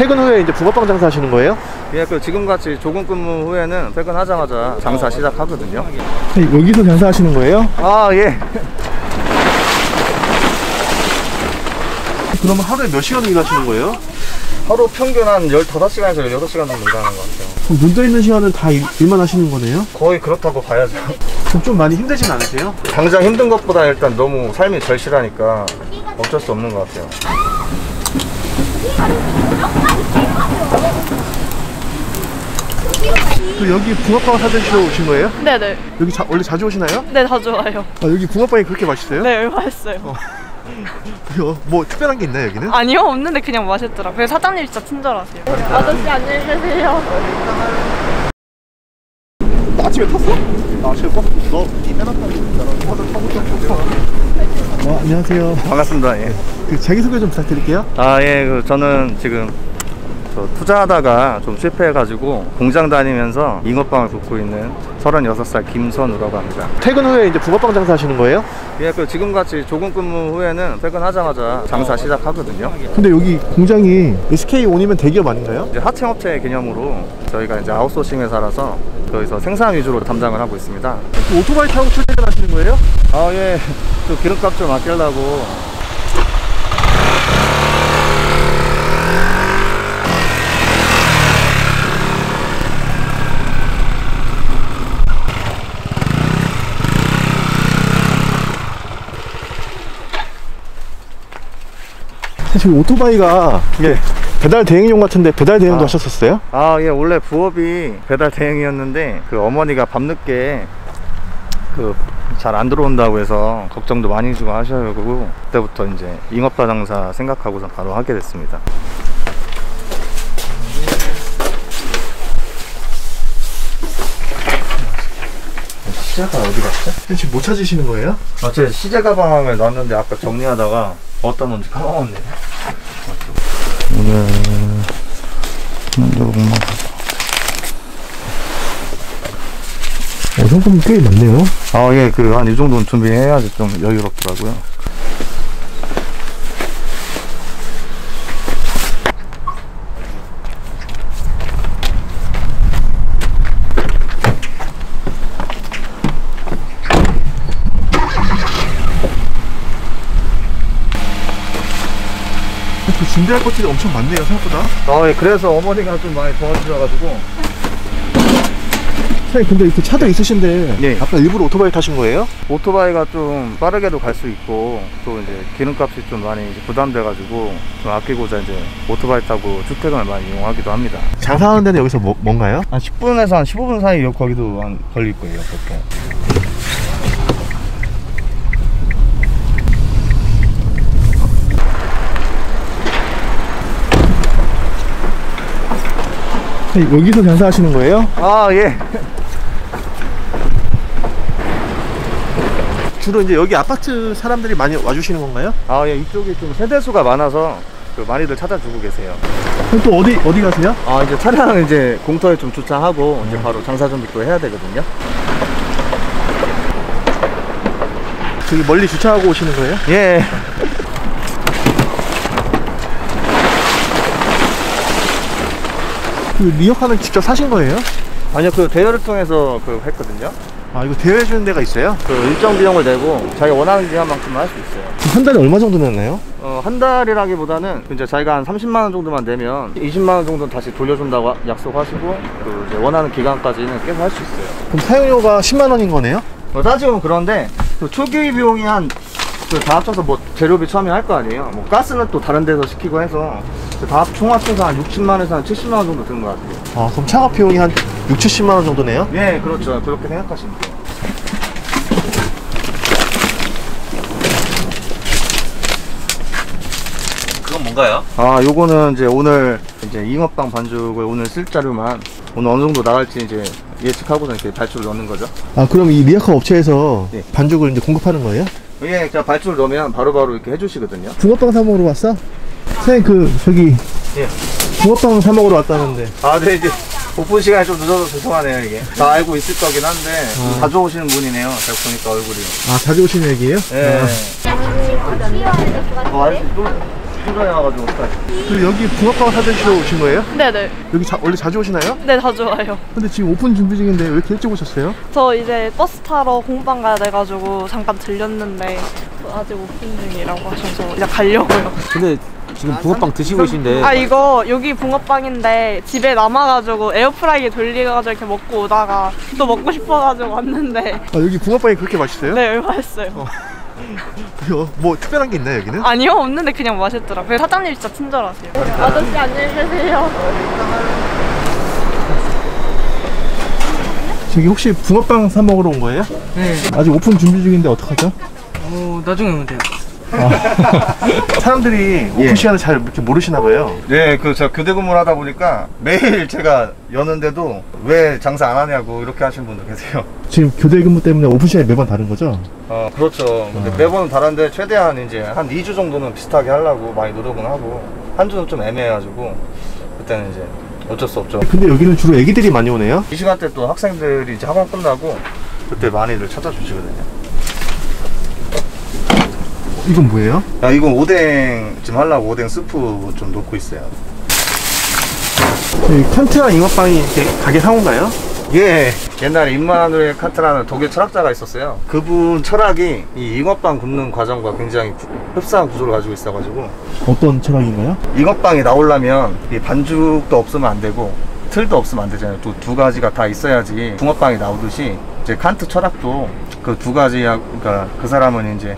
퇴근 후에 이제 붕어빵 장사 하시는 거예요? 예, 그 지금같이 조금 근무 후에는 퇴근하자마자 장사 시작하거든요. 여기서 장사 하시는 거예요? 아, 예. 그러면 하루에 몇 시간 일하시는 거예요? 하루 평균 한 15시간에서 16시간 정도 일하는 것 같아요. 그럼 눈떠 있는 시간은 다 일, 만 하시는 거네요? 거의 그렇다고 봐야죠. 그럼 좀 많이 힘들진 않으세요? 당장 힘든 것보다 일단 너무 삶이 절실하니까 어쩔 수 없는 것 같아요. 그 여기 붕어빵 사드시러 오신 거예요? 네네. 여기 자, 원래 자주 오시나요? 네, 다 좋아요. 아, 여기 붕어빵이 그렇게 맛있어요? 네, 맛있어요. 어, 뭐 특별한 게 있나요 여기는? 아니요, 없는데 그냥 맛있더라고요. 사장님 진짜 친절하세요. 아저씨 안녕히 계세요. 너 아침에 탔어? 나 아침에 버스 너이 타고 좀 어, 안녕하세요 반갑습니다. 예. 그 자기소개 좀 부탁드릴게요 아, 예. 그 저는 지금 저 투자하다가 좀 실패해가지고 공장 다니면서 잉어빵을 굽고 있는 36살 김선우라고 합니다. 퇴근 후에 이제 붕어빵 장사 하시는 거예요? 예, 그 지금같이 조금 근무 후에는 퇴근하자마자 장사 시작하거든요. 근데 여기 공장이 SK 온이면 대기업 아닌가요? 이제 하청업체 개념으로 저희가 이제 아웃소싱 회사라서 거기서 생산 위주로 담당을 하고 있습니다. 그 오토바이 타고 출퇴근하시는 거예요? 아, 예. 또 기름값 좀 아끼려고 사실 오토바이가 예. 배달 대행용 같은데 배달 대행도 아. 하셨었어요? 아, 예, 원래 부업이 배달 대행이었는데 그 어머니가 밤늦게 그 잘 안 들어온다고 해서 걱정도 많이 주고 하셔가지고 그때부터 이제 잉업다 장사 생각하고서 바로 하게 됐습니다. 시제가 어디 갔지? 지금 못 찾으시는 거예요? 아, 제 시제 가방을 놨는데 아까 정리하다가 어디다 놓은지 까먹었네. 오늘 한국만 어, 상품이 꽤 많네요. 아, 예, 그, 한 이 정도는 준비해야지 좀 여유롭더라고요. 그 준비할 것들이 엄청 많네요 생각보다 아, 예, 그래서 어머니가 좀 많이 도와주셔가지고. 사장님 근데 이렇게 차도 있으신데 예. 아까 일부러 오토바이 타신 거예요? 오토바이가 좀 빠르게도 갈 수 있고, 또 이제 기름값이 좀 많이 이제 부담돼가지고, 좀 아끼고자 이제 오토바이 타고 출퇴근을 많이 이용하기도 합니다. 장사하는 데는 여기서 뭐, 뭔가요? 한 10분에서 한 15분 사이 거기도 한 걸릴 거예요, 보통. 여기서 장사하시는 거예요? 아, 예. 주로 이제 여기 아파트 사람들이 많이 와주시는 건가요? 아, 예, 이쪽이 좀 세대수가 많아서 그 많이들 찾아주고 계세요. 그럼 또 어디 어디 가세요? 아 이제 차량 이제 공터에 좀 주차하고 이제 바로 장사 준비 또 해야 되거든요. 저기 멀리 주차하고 오시는 거예요? 예. 그 리어카는 직접 사신 거예요? 아니요 그 대여를 통해서 그 했거든요. 아 이거 대여해 주는 데가 있어요? 그 일정 비용을 내고 자기가 원하는 기간만큼만 할 수 있어요. 한 달에 얼마 정도 내나요? 어, 한 달이라기보다는 이제 자기가 한 30만 원 정도만 내면 20만 원 정도는 다시 돌려준다고 약속하시고 그 이제 원하는 기간까지는 계속 할 수 있어요. 그럼 사용료가 10만 원인 거네요? 어, 따지면 그런데 그 초기 비용이 한그다 합쳐서 뭐 재료비 처음에 할 거 아니에요. 뭐 가스는 또 다른 데서 시키고 해서 그 다 합- 총 합쳐서 한 60만 원에서 한 70만 원 정도 드는 것 같아요. 아 그럼 창업 비용이 한 6, 70만 원 정도네요? 예, 그렇죠. 그렇게 생각하시면 돼요. 그건 뭔가요? 아, 요거는 이제 오늘 이제 잉어빵 반죽을 오늘 쓸 자료만 오늘 어느 정도 나갈지 이제 예측하고서 이렇게 발주를 넣는 거죠. 아 그럼 이 리어카 업체에서 네. 반죽을 이제 공급하는 거예요? 예, 제가 발주를 넣으면 바로 바로 이렇게 해주시거든요. 붕어빵 사 먹으러 왔어? 선생님 그 저기 예. 붕어빵 사 먹으러 왔다는데 아, 네, 이제 오픈 시간이 좀 늦어서 죄송하네요, 이게. 다 알고 있을 거긴 한데, 좀 자주 오시는 분이네요. 잘 보니까 얼굴이. 아 자주 오시는 얘기예요? 예. 아, 어, 또 순간에 와가지고 어떡하지? 그리고 여기 붕어빵 사드시러 오신 거예요? 네네. 여기 자, 원래 자주 오시나요? 네, 다 좋아요. 근데 지금 오픈 준비 중인데 왜 이렇게 일찍 오셨어요? 저 이제 버스 타러 공방 가야 돼가지고 잠깐 들렸는데 아직 오픈 중이라고 하셔서 이제 가려고요. 근데 지금 붕어빵 드시고 계신데 아 이거 여기 붕어빵인데 집에 남아가지고 에어프라이기 돌려가지고 이렇게 먹고 오다가 또 먹고 싶어가지고 왔는데 아 여기 붕어빵이 그렇게 맛있어요? 네 맛있어요. 그래요? 뭐 특별한 게 있나요 여기는? 아니요 없는데 그냥 맛있더라고요. 사장님 진짜 친절하세요. 아저씨 안녕히 계세요. 저기 혹시 붕어빵 사 먹으러 온 거예요? 네. 아직 오픈 준비 중인데 어떡하죠? 어, 나중에 오면 돼요. 사람들이 오픈 예. 시간을 잘 이렇게 모르시나 봐요. 네, 그 제가 교대 근무를 하다 보니까 매일 제가 여는데도 왜 장사 안 하냐고 이렇게 하시는 분도 계세요. 지금 교대 근무 때문에 오픈 시간이 매번 다른 거죠? 어, 그렇죠. 근데 매번 다른데 최대한 이제 한 2주 정도는 비슷하게 하려고 많이 노력은 하고 한 주는 좀 애매해가지고 그때는 이제 어쩔 수 없죠. 근데 여기는 주로 애기들이 많이 오네요. 이 시간대 또 학생들이 이제 학원 끝나고 그때 많이들 찾아주시거든요. 이건 뭐예요? 야, 이건 오뎅 지금 하려고 오뎅 스프 좀 놓고 있어요. 여기 칸트랑 잉어빵이 이렇게 가게 상호인가요? 예, 옛날에 임마누엘 칸트라는 독일 철학자가 있었어요. 그분 철학이 이 잉어빵 굽는 과정과 굉장히 구- 흡사한 구조를 가지고 있어가지고 어떤 철학인가요? 잉어빵이 나오려면 이 반죽도 없으면 안 되고 틀도 없으면 안 되잖아요. 또 두 가지가 다 있어야지 붕어빵이 나오듯이 이제 칸트 철학도 그 두 가지 그러니까 그 사람은 이제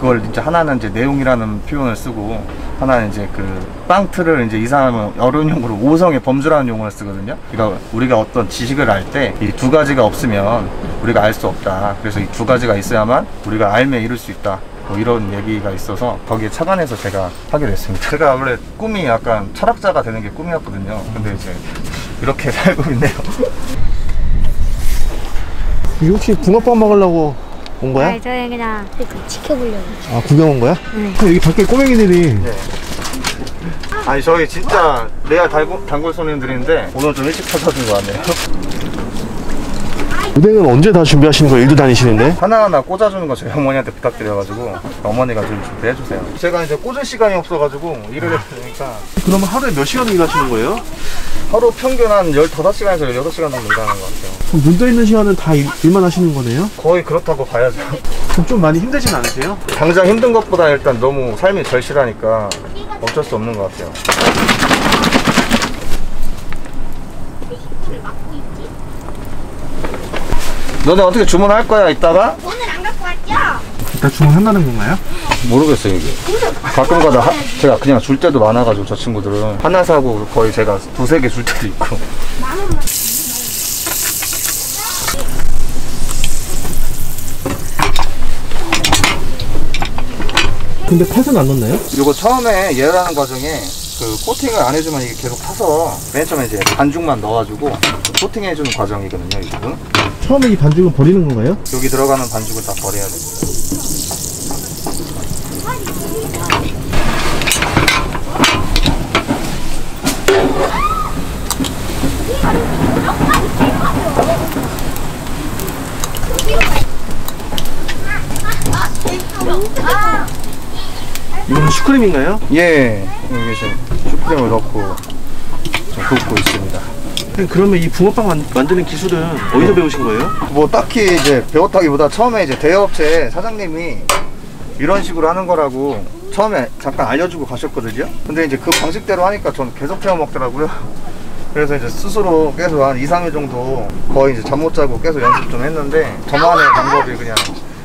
그걸 이제 하나는 이제 내용이라는 표현을 쓰고 하나는 이제 그빵 틀을 이제 이 사람은 어려운 용어로 오성의 범주라는 용어를 쓰거든요. 그러니까 우리가 어떤 지식을 알 때 이 두 가지가 없으면 우리가 알 수 없다. 그래서 이 두 가지가 있어야만 우리가 알면 이룰 수 있다. 뭐 이런 얘기가 있어서 거기에 착안해서 제가 하게 됐습니다. 제가 원래 꿈이 약간 철학자가 되는 게 꿈이었거든요. 근데 이제 이렇게 살고 있네요. 여기 혹시 붕어빵 먹으려고 온 거야? 아, 저희 그냥 이렇게 지켜보려고. 아 구경 온 거야? 네. 그럼 여기 밖에 꼬맹이들이 네. 아니 저희 진짜 레알 단골, 단골 손님들인데 오늘 좀 일찍 찾아준 거 같네요. 오뎅은 언제 다 준비하시는 거예요? 일도 다니시는데? 하나하나 꽂아주는 거 저희 어머니한테 부탁드려가지고 어머니가 좀 준비해주세요. 제가 이제 꽂을 시간이 없어가지고 일을 해야 되니까 그러면 하루에 몇 시간 일하시는 거예요? 하루 평균 한 15시간에서 16시간 정도 일하는 것 같아요. 그럼 눈 떠 있는 시간은 다 일, 일만 하시는 거네요? 거의 그렇다고 봐야죠. 그럼 좀 많이 힘들진 않으세요? 당장 힘든 것보다 일단 너무 삶이 절실하니까 어쩔 수 없는 것 같아요. 너네 어떻게 주문할 거야 이따가? 이따 주문한다는 건가요? 모르겠어요 이게 가끔가다 하- 제가 그냥 줄 때도 많아가지고 저 친구들은 하나 사고 거의 제가 두세 개 줄 때도 있고 근데 팥은 안 넣나요? 이거 처음에 예열하는 과정에 그 코팅을 안 해주면 이게 계속 타서 맨 처음에 이제 반죽만 넣어가지고 코팅해주는 과정이거든요 이 부분 처음에 이 반죽은 버리는 건가요? 여기 들어가는 반죽을 다 버려야 이건 슈크림인가요? 예 여기 지금 슈크림을 넣고 좀 굽고 있습니다 그러면 이 붕어빵 만, 만드는 기술은 어디서 배우신 거예요? 뭐 딱히 이제 배웠다기보다 처음에 이제 대여업체 사장님이 이런 식으로 하는 거라고 처음에 잠깐 알려주고 가셨거든요. 근데 이제 그 방식대로 하니까 저는 계속 해워 먹더라고요. 그래서 이제 스스로 계속 한 2, 3일 정도 거의 이제 잠 못 자고 계속 연습 좀 했는데 저만의 방법이 그냥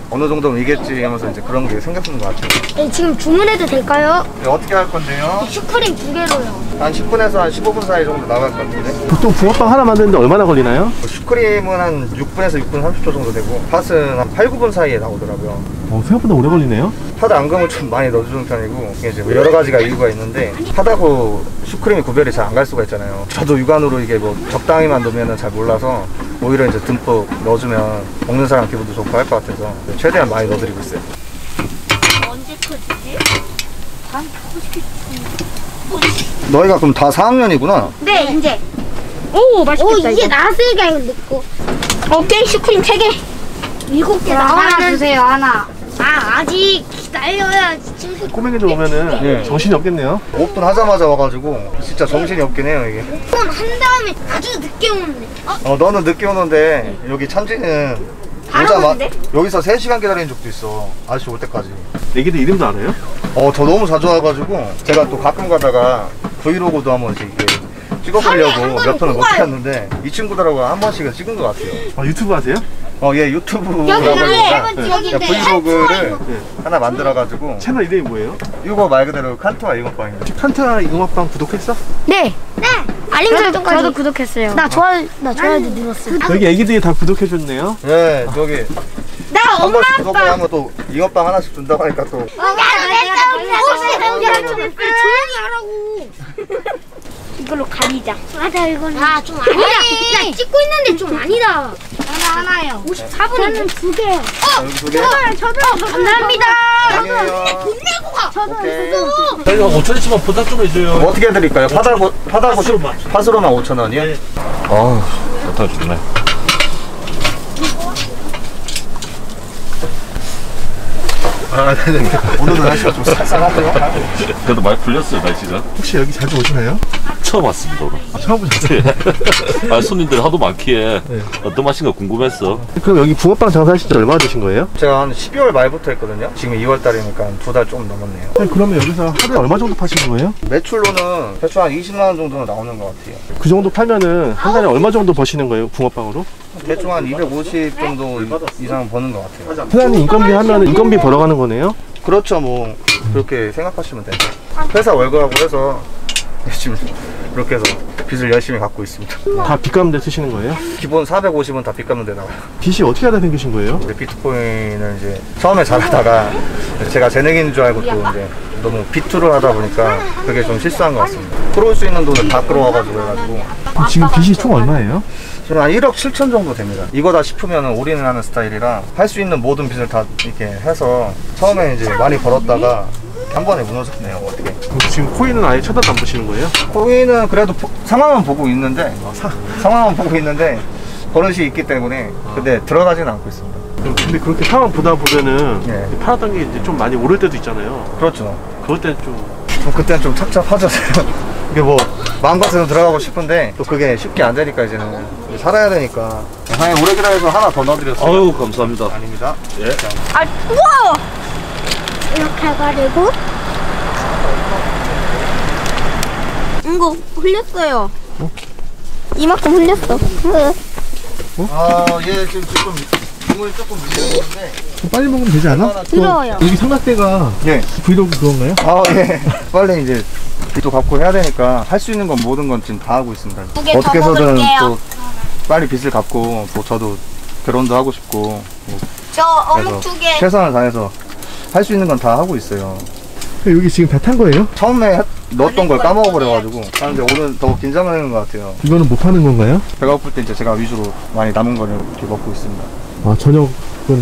어느 정도는 이겠지 하면서 이제 그런 게 생겼던 것 같아요. 네, 지금 주문해도 될까요? 네, 어떻게 할 건데요? 슈크림 두 개로요. 한 10분에서 한 15분 사이 정도 나갈 것 같은데 보통 붕어빵 하나 만드는데 얼마나 걸리나요? 뭐 슈크림은 한 6분에서 6분 30초 정도 되고 팥은 한 8, 9분 사이에 나오더라고요. 어, 생각보다 오래 걸리네요. 파드 앙금을 좀 많이 넣어주는 편이고 이게 이제 여러 가지가 이유가 있는데 파다고 슈크림이 구별이 잘 안 갈 수가 있잖아요. 저도 육안으로 이게 뭐 적당히만 넣으면 잘 몰라서 오히려 이제 듬뿍 넣어주면 먹는 사람 기분도 좋고 할 것 같아서 최대한 많이 넣어드리고 있어요. 너희가 그럼 다 4학년이구나. 네, 이제. 오, 맛있겠다. 오, 이게 나스가 넣고. 오케이, 슈크림 세 개. 일곱 개 나와야 주세요, 하나. 아, 아 아직 기다려야지 친구 꼬맹이들 오면은 예. 정신이 없겠네요. 오픈 하자마자 와가지고 진짜 정신이 없긴 해요 이게 한 다음에 아주 늦게 오는데 어? 어 너는 늦게 오는데 여기 참지는 오자마-? 여기서 3시간 기다리는 적도 있어 아저씨 올 때까지 애기들 이름도 알아요? 어저 너무 자주 와가지고 제가 또 가끔 가다가 브이로그도 한 번씩 이렇게 찍어보려고 몇 편을 못. 찍었는데 이 친구들하고 한 번씩은 찍은 것 같아요 아, 유튜브 하세요? 어얘 유튜브라고 여기 하니까 여기 여기 브이로그를 네. 하나 만들어가지고 채널 이름이 뭐예요? 이거 말 그대로 칸토와 혹시 칸타 잉어빵 구독했어? 네. 네. 알림 설정까지 저도 구독했어요. 나 좋아요 나 좋아요도 눌렀어요. 여기 애기들이 다 구독해줬네요. 예 저기 나한 번씩 구독을 하면 또 이것방 하나씩 준다고 하니까 또 나도 냈어. 조용히 하라고. 이걸로 가리자. 맞아 이거는. 아좀 아니다. 야 찍고 있는데 좀 아니다. 하나 하나요. 54분. 저는 두 개요. 어. 여기 두 개? 저도 감사합니다. 아니에요 돈 내고 가. 저도 오케이. 저희가 5천원치만 부탁 좀 해줘요. 어떻게 해드릴까요? 파달고 파달고 파스로만 5천 원이요? 아우, 좋다, 좋네. 아, 네네. 오늘은 날씨가 좀 쌀쌀하네요. 그래도 많이 풀렸어요, 날씨가. 혹시 여기 자주 오시나요? 처음 왔습니다, 오늘. 아, 처음 오셨어요? 아, 손님들 하도 많기에 어떤 맛인가 궁금했어. 그럼 여기 붕어빵 장사하신 지 얼마나 되신 거예요? 제가 한 12월 말부터 했거든요. 지금 2월 달이니까 두 달 좀 넘었네요. 아니, 그러면 여기서 하루에 얼마 정도 파시는 거예요? 매출로는 대충 한 20만 원 정도는 나오는 것 같아요. 그 정도 팔면은 한 달에 얼마 정도 버시는 거예요, 붕어빵으로? 대충 한 250 정도 이상 버는 것 같아요. 사장님 인건비 하면은 인건비 벌어가는 거 네요? 그렇죠, 뭐 그렇게 생각하시면 돼요. 회사 월급하고 해서 지금 이렇게 해서 빚을 열심히 갚고 있습니다. 다 빚 갚는 데 쓰시는 거예요? 기본 450은 다 빚 갚는 데 나와요. 빚이 어떻게 하다 생기신 거예요? 우리 비트코인을 이제 처음에 잘하다가 제가 재능인 줄 알고 또 이제 너무 비투를 하다 보니까 그게 좀 실수한 것 같습니다. 끌어올 수 있는 돈을 다 끌어와가지고 해가지고 지금 빚이 총 얼마예요? 지금 한 1억 7천 정도 됩니다. 이거다 싶으면 올인을 하는 스타일이라 할 수 있는 모든 빚을 다 이렇게 해서 처음에 이제 많이 벌었다가 한 번에 무너졌네요. 어떻게? 지금 코인은 아예 쳐다도 안 보시는 거예요? 코인은 그래도 보- 상황은 보고 있는데 상황은 보고 있는데 버릇이 있기 때문에 근데 들어가지는 않고 있습니다. 근데 그렇게 상황 보다 보면은 예. 팔았던 게 이제 좀 많이 오를 때도 있잖아요. 그렇죠. 그럴 때는 좀좀 그때는 좀 착잡하죠. 이게 뭐 마음 같아서 들어가고 싶은데 또 그게 쉽게 안 되니까 이제는 이제 살아야 되니까. 사장님 오래 기다려서 하나 더 넣어드렸어요. 아유, 감사합니다. 아닙니다. 아 우와. 이렇게 해가지고 이거 흘렸어요. 이만큼 흘렸어. 아, 얘 지금 조금 국물이 조금 빨리 먹으면 되지 않아? 들어요. 여기 삼각대가 예. 브이로그 그건가요? 아, 예. 빨리 이제 빚도 갚고 해야 되니까 할 수 있는 건 모든 건 지금 다 하고 있습니다. 두개더 어떻게 해서든 먹을게요. 또 빨리 빚을 갚고 뭐 저도 결혼도 하고 싶고 뭐 저 그래서 어묵 두 개. 최선을 다해서 할 수 있는 건 다 하고 있어요. 여기 지금 배 탄 거예요? 처음에 했- 넣었던 걸 까먹어 버려가지고 하는데 오늘 더 긴장하는 것 같아요. 이거는 못 파는 건가요? 배가 고플 때 이제 제가 위주로 많이 남은 거를 이렇게 먹고 있습니다. 아 저녁은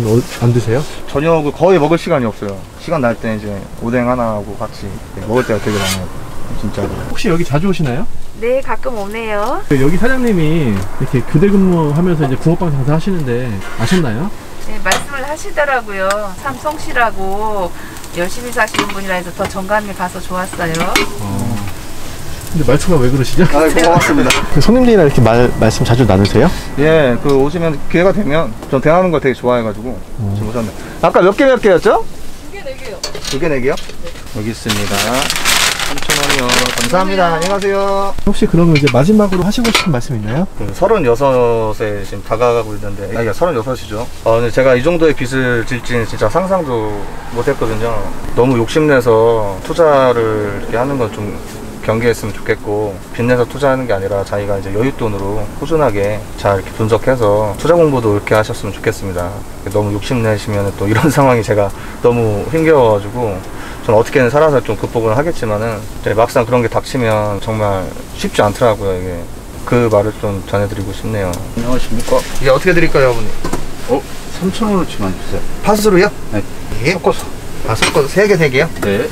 어- 안 드세요? 저녁을 거의 먹을 시간이 없어요. 시간 날 때 이제 오뎅 하나 하고 같이 먹을 때가 되게 많아요. 진짜로. 혹시 여기 자주 오시나요? 네, 가끔 오네요. 여기 사장님이 이렇게 교대 근무하면서 이제 붕어빵 장사 하시는데 아셨나요? 네, 말씀을 하시더라고요. 참 성실하고 열심히 사시는 분이라 해서 더 정감이 가서 좋았어요. 근데 말투가 왜 그러시죠? 아, 고맙습니다. 그 손님들이랑 이렇게 말, 말씀 자주 나누세요? 예, 그 오시면 기회가 되면 전 대하는 거 되게 좋아해가지고 지금 오셨네. 아까 몇 개 몇 개였죠? 두 개 네 개요. 두 개 네 개요? 여기 있습니다. 3,000원이요. 감사합니다. 안녕히 가세요. 혹시 그러면 이제 마지막으로 하시고 싶은 말씀 있나요? 그 36에 지금 다가가고 있는데, 아니, 36이죠. 어, 근데 제가 이 정도의 빚을 질지는 진짜 상상도 못 했거든요. 너무 욕심내서 투자를 이렇게 하는 건좀 경계했으면 좋겠고, 빚내서 투자하는 게 아니라 자기가 이제 여윳돈으로 꾸준하게 잘 이렇게 분석해서 투자 공부도 이렇게 하셨으면 좋겠습니다. 너무 욕심내시면 또 이런 상황이 제가 너무 힘겨워가지고, 저는 어떻게든 살아서 좀 극복을 하겠지만은, 이제 막상 그런 게 닥치면 정말 쉽지 않더라고요, 이게. 그 말을 좀 전해드리고 싶네요. 안녕하십니까? 이게 어떻게 드릴까요, 아버님? 어? 3,000원어치만 주세요. 파스로요? 네. 예? 섞어서. 아, 섞어서 세 개, 세 개요? 네.